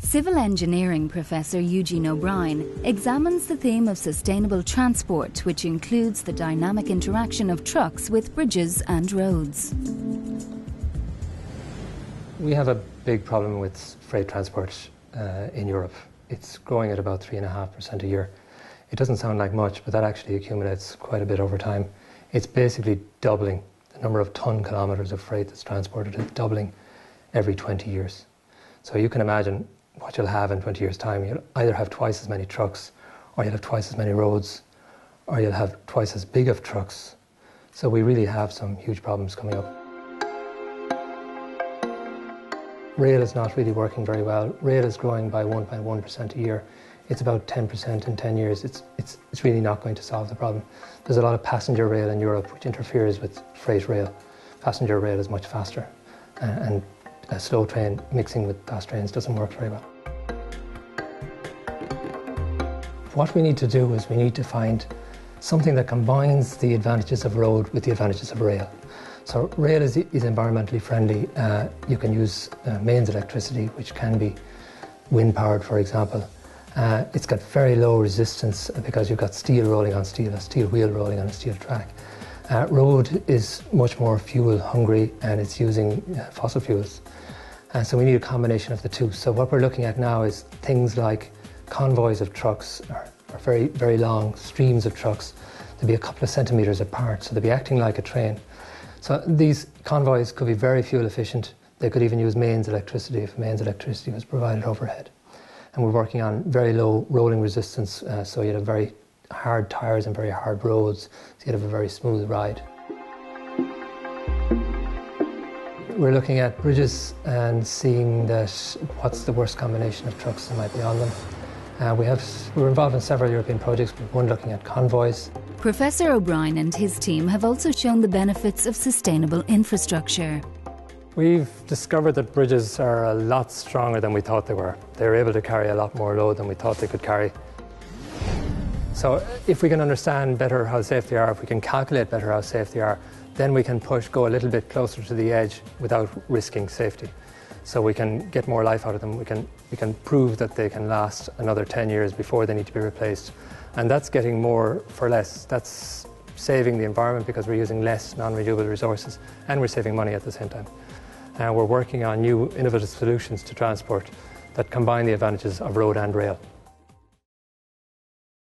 Civil engineering professor Eugene O'Brien examines the theme of sustainable transport, which includes the dynamic interaction of trucks with bridges and roads. We have a big problem with freight transport uh, in Europe. It's growing at about 3.5% a year. It doesn't sound like much, but that actually accumulates quite a bit over time. It's basically doubling the number of ton kilometres of freight that's transported, is doubling every 20 years. So you can imagine what you'll have in 20 years' time. You'll either have twice as many trucks, or you'll have twice as many roads, or you'll have twice as big of trucks. So we really have some huge problems coming up. Rail is not really working very well. Rail is growing by 1.1% a year. It's about 10% in 10 years. It's, it's, it's really not going to solve the problem. There's a lot of passenger rail in Europe which interferes with freight rail. Passenger rail is much faster, and a slow train mixing with fast trains doesn't work very well. What we need to do is we need to find something that combines the advantages of road with the advantages of rail. So rail is, is environmentally friendly. Uh, you can use uh, mains electricity, which can be wind powered, for example. Uh, it's got very low resistance because you've got steel rolling on steel, a steel wheel rolling on a steel track. Uh, road is much more fuel hungry and it's using uh, fossil fuels. And so we need a combination of the two. So what we're looking at now is things like convoys of trucks or, or very, very long streams of trucks. They'll be a couple of centimetres apart, so they'll be acting like a train. So these convoys could be very fuel efficient. They could even use mains electricity if mains electricity was provided overhead. And we're working on very low rolling resistance, uh, so you'd have very hard tyres and very hard roads, so you'd have a very smooth ride. We're looking at bridges and seeing that what's the worst combination of trucks that might be on them. Uh, we have, we're involved in several European projects, one looking at convoys. Professor O'Brien and his team have also shown the benefits of sustainable infrastructure. We've discovered that bridges are a lot stronger than we thought they were. They're able to carry a lot more load than we thought they could carry. So if we can understand better how safe they are, if we can calculate better how safe they are, then we can push, go a little bit closer to the edge without risking safety. So we can get more life out of them. We can, we can prove that they can last another 10 years before they need to be replaced. And that's getting more for less. That's saving the environment because we're using less non-renewable resources and we're saving money at the same time. And we're working on new innovative solutions to transport that combine the advantages of road and rail.